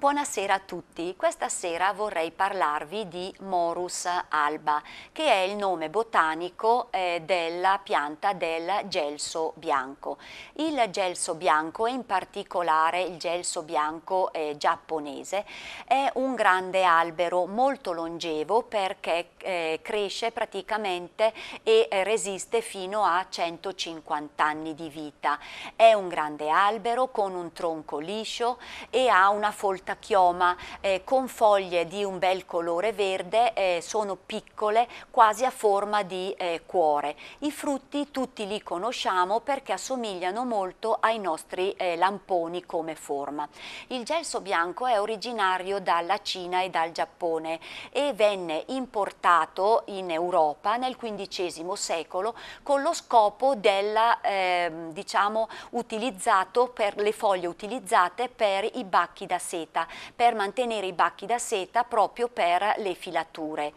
Buonasera a tutti, questa sera vorrei parlarvi di Morus alba, che è il nome botanico eh, della pianta del gelso bianco. Il gelso bianco, e in particolare il gelso bianco eh, giapponese, è un grande albero molto longevo perché eh, cresce praticamente e eh, resiste fino a 150 anni di vita. È un grande albero con un tronco liscio e ha una folta questa chioma eh, con foglie di un bel colore verde, eh, sono piccole, quasi a forma di eh, cuore. I frutti tutti li conosciamo perché assomigliano molto ai nostri eh, lamponi come forma. Il gelso bianco è originario dalla Cina e dal Giappone e venne importato in Europa nel XV secolo con lo scopo della, ehm, diciamo, utilizzato per le foglie utilizzate per i bacchi da seta seta per mantenere i bacchi da seta proprio per le filature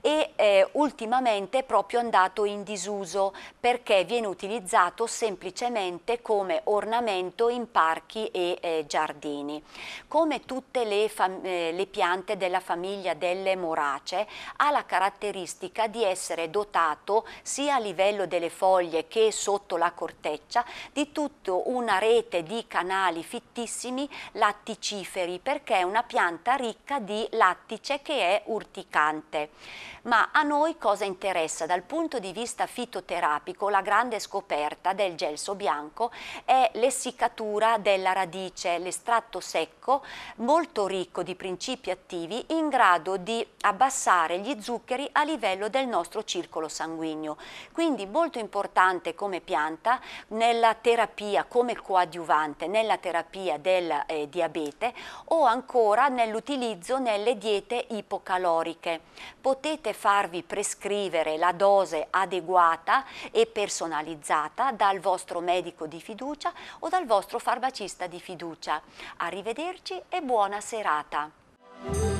e eh, ultimamente è proprio andato in disuso perché viene utilizzato semplicemente come ornamento in parchi e eh, giardini. Come tutte le, eh, le piante della famiglia delle moracee ha la caratteristica di essere dotato sia a livello delle foglie che sotto la corteccia di tutta una rete di canali fittissimi latticiferi perché è una pianta ricca di lattice che è urticante. Ma a noi cosa interessa? Dal punto di vista fitoterapico la grande scoperta del gelso bianco è l'essiccatura della radice, l'estratto secco molto ricco di principi attivi in grado di abbassare gli zuccheri a livello del nostro circolo sanguigno. Quindi molto importante come pianta nella terapia come coadiuvante, nella terapia del eh, diabete o ancora nell'utilizzo nelle diete ipocaloriche. Potete farvi prescrivere la dose adeguata e personalizzata dal vostro medico di fiducia o dal vostro farmacista di fiducia. Arrivederci e buona serata.